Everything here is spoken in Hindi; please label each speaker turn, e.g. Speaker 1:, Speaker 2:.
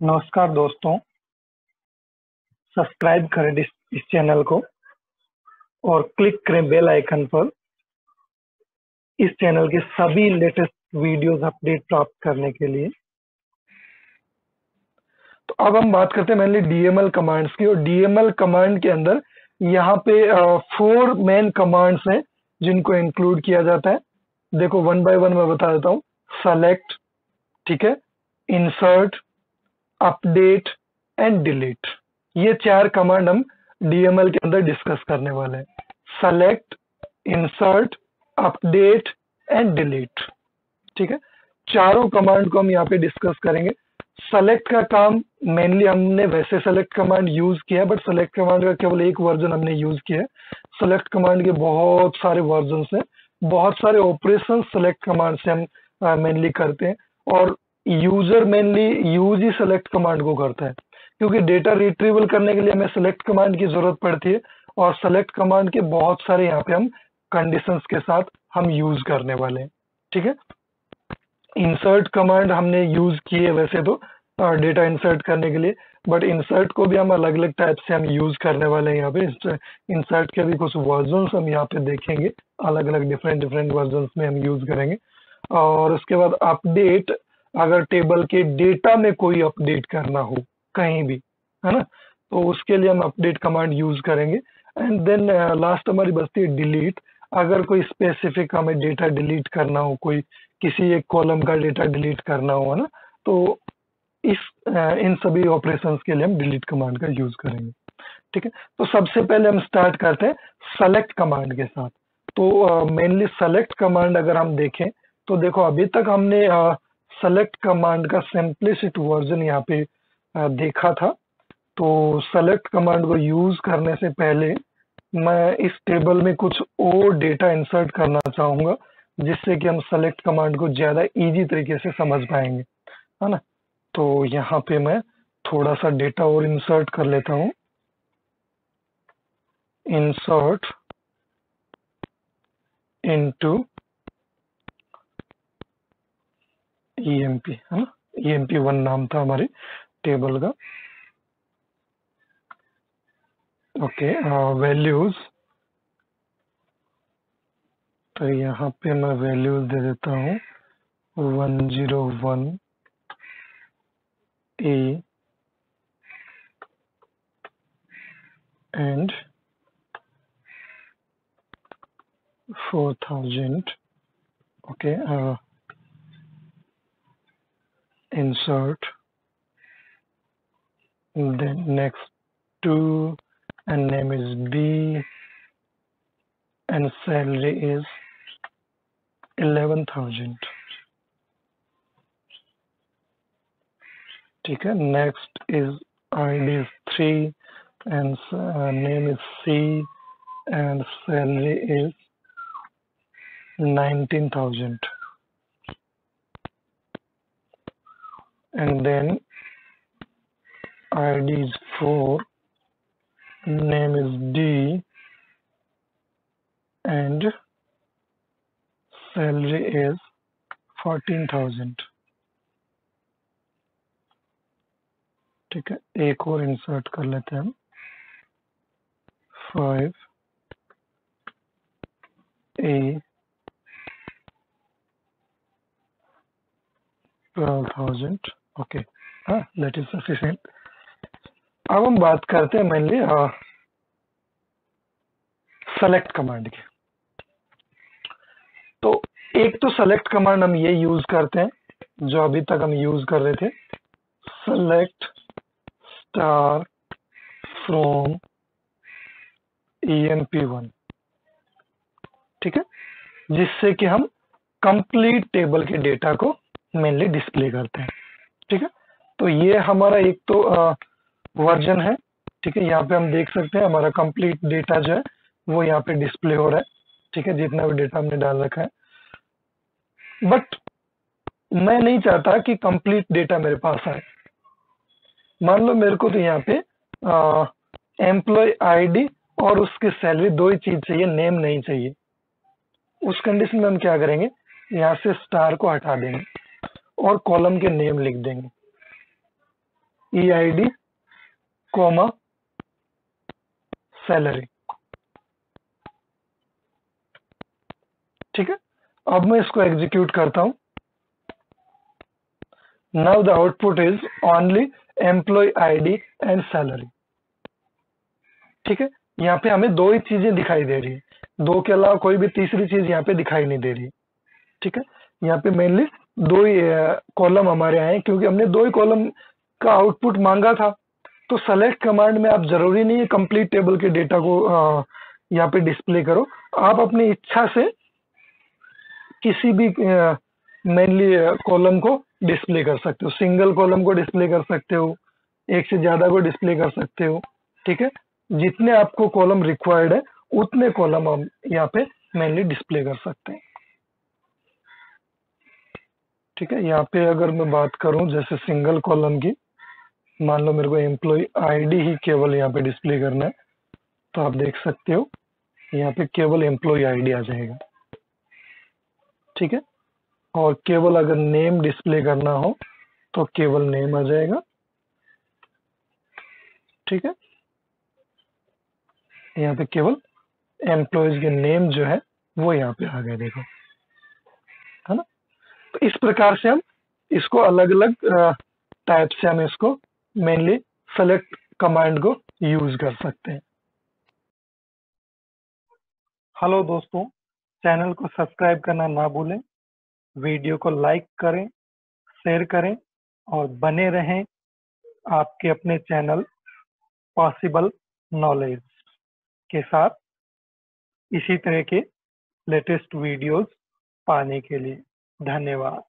Speaker 1: नमस्कार दोस्तों। सब्सक्राइब करें इस, इस चैनल को और क्लिक करें बेल आइकन पर। इस चैनल के सभी लेटेस्ट वीडियोस अपडेट प्राप्त करने के लिए। तो अब हम बात करते हैं मेनली डीएमएल कमांड्स की और डीएमएल कमांड के अंदर यहाँ पे फोर मेन कमांड्स हैं जिनको इंक्लूड किया जाता है। देखो वन बाय वन मैं बता देता हूँ। सेलेक्ट ठीक है? इंसर्ट अपडेट एंड डिलीट ये चार कमांड हम डीएमएल के अंदर डिस्कस करने वाले हैं। Select insert update and delete ठीक है? चारों कमांड को हम यहाँ पे डिस्कस करेंगे। सेलेक्ट का काम मेनली हमने वैसे सेलेक्ट कमांड यूज़ किया है बट सेलेक्ट कमांड का केवल एक वर्जन हमने यूज़ किया है। सेलेक्ट कमांड के बहुत सारे वर्जन है। बहुत सारे ऑपरेशन सेलेक्ट कमांड से हम मेनली करते हैं। और यूज़र मेनली यूज़ ही सेलेक्ट कमांड को करता है। क्योंकि डेटा रिट्रीवल करने के लिए हमें सेलेक्ट कमांड की ज़रूरत पड़ती है और सेलेक्ट कमांड के बहुत सारे यहाँ पे हम कंडीशंस के साथ हम यूज़ करने वाले हैं। ठीक है? इंसर्ट कमांड हमने यूज़ किए वैसे तो डेटा इंसर्ट करने के लिए बट इंसर्ट को भी हम अलग अलग टाइप से हम यूज़ करने वाले हैं यहाँ पे। इंसर्ट के भी कुछ वर्जन हम यहाँ पे देखेंगे अलग अलग डिफरेंट डिफरेंट वर्जन में हम यूज़ करेंगे। और उसके बाद अपडेट अगर टेबल के डेटा में कोई अपडेट करना हो कहीं भी है ना? तो उसके लिए हम अपडेट कमांड यूज़ करेंगे। एंड देन लास्ट हमारी बचती है डिलीट अगर कोई स्पेसिफिक हमें डेटा डिलीट करना हो कोई किसी एक कॉलम का डेटा डिलीट करना हो है ना? तो इस uh, इन सभी ऑपरेशन के लिए हम डिलीट कमांड का यूज़ करेंगे। ठीक है? तो सबसे पहले हम स्टार्ट करते हैं सेलेक्ट कमांड के साथ। तो मेनली सेलेक्ट कमांड अगर हम देखें तो देखो अभी तक हमने uh, सेलेक्ट कमांड का सिंपलिसिट वर्जन यहाँ पे देखा था। तो सेलेक्ट कमांड को यूज़ करने से पहले मैं इस टेबल में कुछ और डेटा इंसर्ट करना चाहूँगा, जिससे कि हम सेलेक्ट कमांड को ज़्यादा इजी तरीके से समझ पाएँगे। है ना? तो यहाँ पे मैं थोड़ा सा डेटा और इंसर्ट कर लेता हूँ। इंसर्ट इनटू ईएमपी e है? ना ईएमपी e वन नाम था हमारे टेबल का। ओके वैल्यूज़ तो यहाँ पे मैं वैल्यूज़ दे देता हूँ। One zero one A and four thousand okay insert then next two and name is B and salary is 11,000 Okay. next is ID is 3 and uh, name is C and salary is 19,000 and then id is 4 name is d and salary is 14000 ठीक है एक और इंसर्ट कर लेते हैं हम फाइव ए ट्वेल्व थाउजेंड ओके हाँ इज़ सफिशिएंट अब हम बात करते हैं मेनली सेलेक्ट कमांड की। तो एक तो सेलेक्ट कमांड हम ये यूज़ करते हैं, जो अभी तक हम यूज़ कर रहे थे। Select star from EMP one ठीक है? जिससे कि हम कंप्लीट टेबल के डेटा को मेनली डिस्प्ले करते हैं। ठीक है? तो ये हमारा एक तो वर्जन है, ठीक है? यहाँ पे हम देख सकते हैं हमारा कंप्लीट डेटा जो है, वो यहाँ पे डिस्प्ले हो रहा है, ठीक है? जितना भी डेटा हमने डाल रखा है। बट मैं नहीं चाहता कि कंप्लीट डेटा मेरे पास आए। मान लो मेरे को तो यहाँ पे एम्प्लॉय आईडी और उसकी सैलरी दो ही चीज़ चाहिए नेम नहीं चाहिए। उस कंडीशन में हम क्या करेंगे? यहाँ से स्टार को हटा देंगे। और कॉलम के नेम लिख देंगे। E I D comma salary ठीक है? अब मैं इसको एग्जीक्यूट करता हूँ। Now the output is only employ ID and salary ठीक है? यहाँ पे हमें दो ही चीज़ें दिखाई दे रही है। दो के अलावा कोई भी तीसरी चीज़ यहाँ पे दिखाई नहीं दे रही। ठीक है? यहाँ पे मेनली दो ही कॉलम हमारे आए क्योंकि हमने दो ही कॉलम का आउटपुट मांगा था। तो सेलेक्ट कमांड में आप ज़रूरी नहीं है कंप्लीट टेबल के डेटा को यहाँ पे डिस्प्ले करो। आप अपनी इच्छा से किसी भी मेनली कॉलम को डिस्प्ले कर सकते हो। सिंगल कॉलम को डिस्प्ले कर सकते हो, एक से ज़्यादा को डिस्प्ले कर सकते हो, ठीक है? जितने आपको कॉलम रिक्वायर्ड है, उतने कॉलम हम यहाँ पे मेनली डिस्प्ले कर सकते हैं। ठीक है, यहाँ पे अगर मैं बात करूँ, जैसे सिंगल कॉलम की, मान लो मेरे को एम्प्लॉय आईडी ही केवल यहाँ पे डिस्प्ले करना है तो आप देख सकते हो, यहाँ पे केवल एम्प्लॉय आईडी आ जाएगा। ठीक है? और केवल अगर नेम डिस्प्ले करना हो तो केवल नेम आ जाएगा। ठीक है? यहाँ पे केवल एम्प्लॉयज़ के नेम जो है, वो यहाँ पे आ गए, देखो। तो इस प्रकार से हम इसको अलग अलग टाइप से हम इसको मेनली सेलेक्ट कमांड को यूज़ कर सकते हैं। हेलो दोस्तों चैनल को सब्सक्राइब करना ना भूलें वीडियो को लाइक करें शेयर करें और बने रहें आपके अपने चैनल पॉसिबल नॉलेज के साथ। इसी तरह के लेटेस्ट वीडियोस पाने के लिए। धन्यवाद